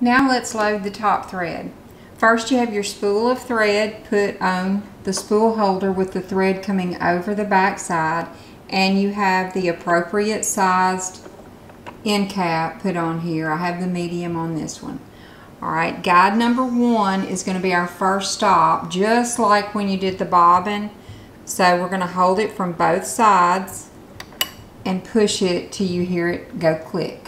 Now let's load the top thread. First you have your spool of thread put on the spool holder with the thread coming over the back side and you have the appropriate sized end cap put on here. I have the medium on this one. Alright, guide number one is going to be our first stop just like when you did the bobbin. So we're going to hold it from both sides and push it till you hear it go click.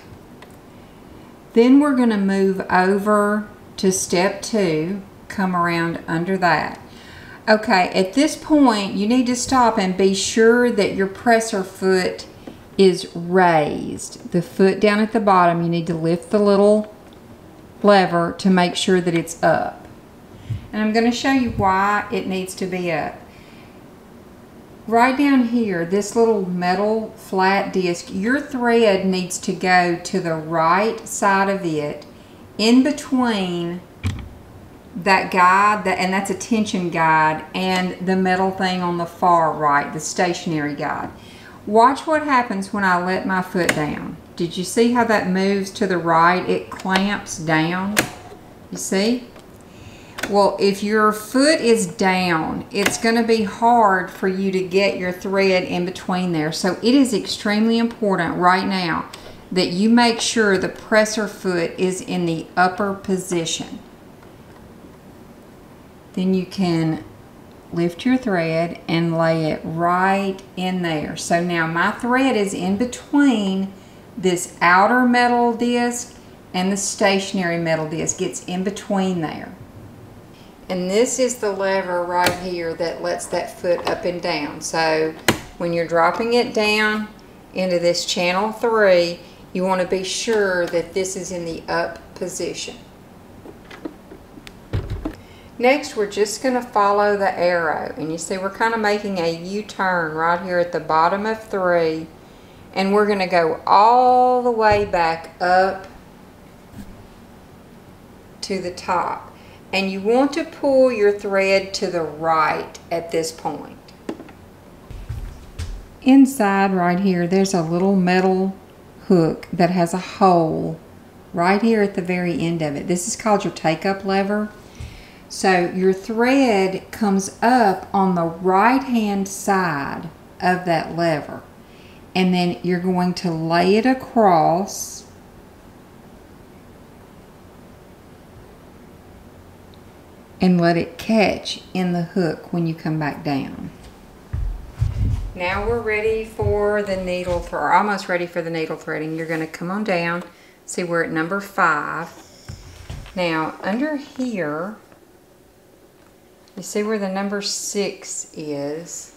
Then we're going to move over to step two, come around under that. Okay, at this point, you need to stop and be sure that your presser foot is raised. The foot down at the bottom, you need to lift the little lever to make sure that it's up. And I'm going to show you why it needs to be up. Right down here, this little metal flat disc, your thread needs to go to the right side of it in between that guide, that, and that's a tension guide, and the metal thing on the far right, the stationary guide. Watch what happens when I let my foot down. Did you see how that moves to the right? It clamps down. You see? Well, if your foot is down, it's going to be hard for you to get your thread in between there. So it is extremely important right now that you make sure the presser foot is in the upper position. Then you can lift your thread and lay it right in there. So now my thread is in between this outer metal disc and the stationary metal disc. It's in between there. And this is the lever right here that lets that foot up and down. So when you're dropping it down into this channel 3, you want to be sure that this is in the up position. Next, we're just going to follow the arrow. And you see we're kind of making a U-turn right here at the bottom of 3. And we're going to go all the way back up to the top. And you want to pull your thread to the right at this point. Inside right here, there's a little metal hook that has a hole right here at the very end of it. This is called your take-up lever. So your thread comes up on the right hand side of that lever and then you're going to lay it across and let it catch in the hook when you come back down. Now we're ready for the needle thread, almost ready for the needle threading. You're going to come on down, see we're at number five. Now under here, you see where the number six is?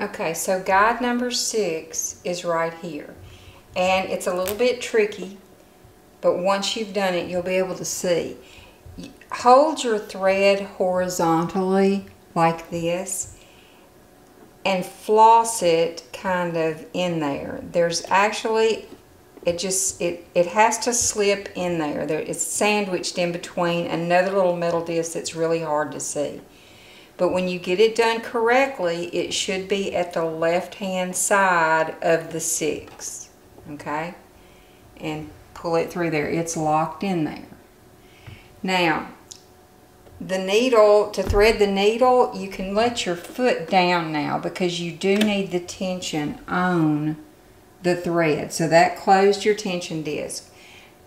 Okay, so guide number six is right here. And it's a little bit tricky, but once you've done it, you'll be able to see. Hold your thread horizontally like this and floss it kind of in there. There's actually it just it it has to slip in there. There it's sandwiched in between another little metal disc that's really hard to see. But when you get it done correctly, it should be at the left hand side of the six. Okay? And pull it through there. It's locked in there. Now, the needle, to thread the needle, you can let your foot down now because you do need the tension on the thread. So that closed your tension disc.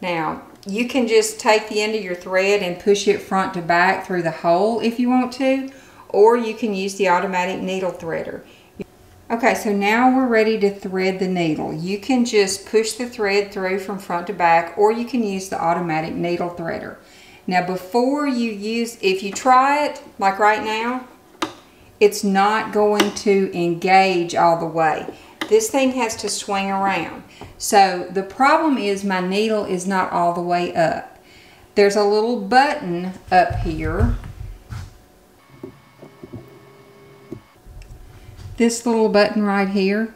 Now, you can just take the end of your thread and push it front to back through the hole if you want to, or you can use the automatic needle threader. Okay, so now we're ready to thread the needle. You can just push the thread through from front to back, or you can use the automatic needle threader. Now, before you use, if you try it, like right now, it's not going to engage all the way. This thing has to swing around. So the problem is my needle is not all the way up. There's a little button up here. This little button right here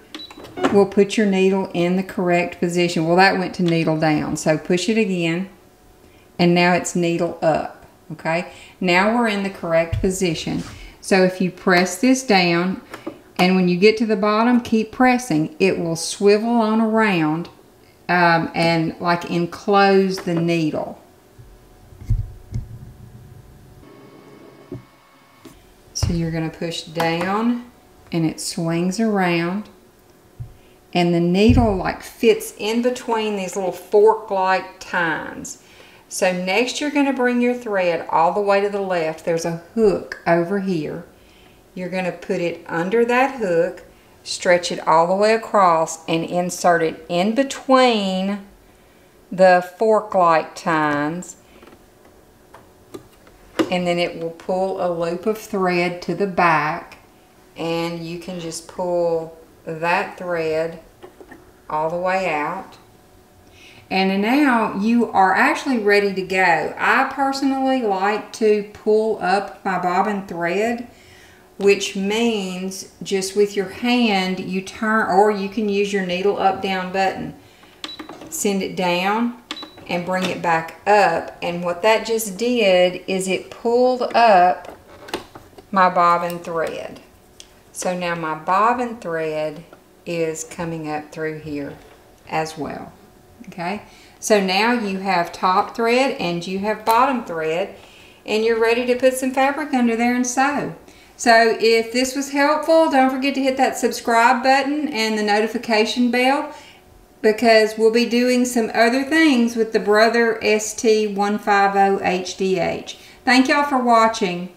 will put your needle in the correct position. Well, that went to needle down. So push it again. And now it's needle up. Okay. Now we're in the correct position. So if you press this down, and when you get to the bottom, keep pressing. It will swivel on around um, and like enclose the needle. So you're going to push down and it swings around and the needle like fits in between these little fork-like tines. So next you're going to bring your thread all the way to the left. There's a hook over here. You're going to put it under that hook, stretch it all the way across and insert it in between the fork-like tines and then it will pull a loop of thread to the back and you can just pull that thread all the way out. And now you are actually ready to go. I personally like to pull up my bobbin thread, which means just with your hand you turn, or you can use your needle up down button. Send it down and bring it back up. And what that just did is it pulled up my bobbin thread. So now my bobbin thread is coming up through here as well. Okay, so now you have top thread and you have bottom thread and you're ready to put some fabric under there and sew. So if this was helpful, don't forget to hit that subscribe button and the notification bell because we'll be doing some other things with the Brother ST150HDH. Thank y'all for watching.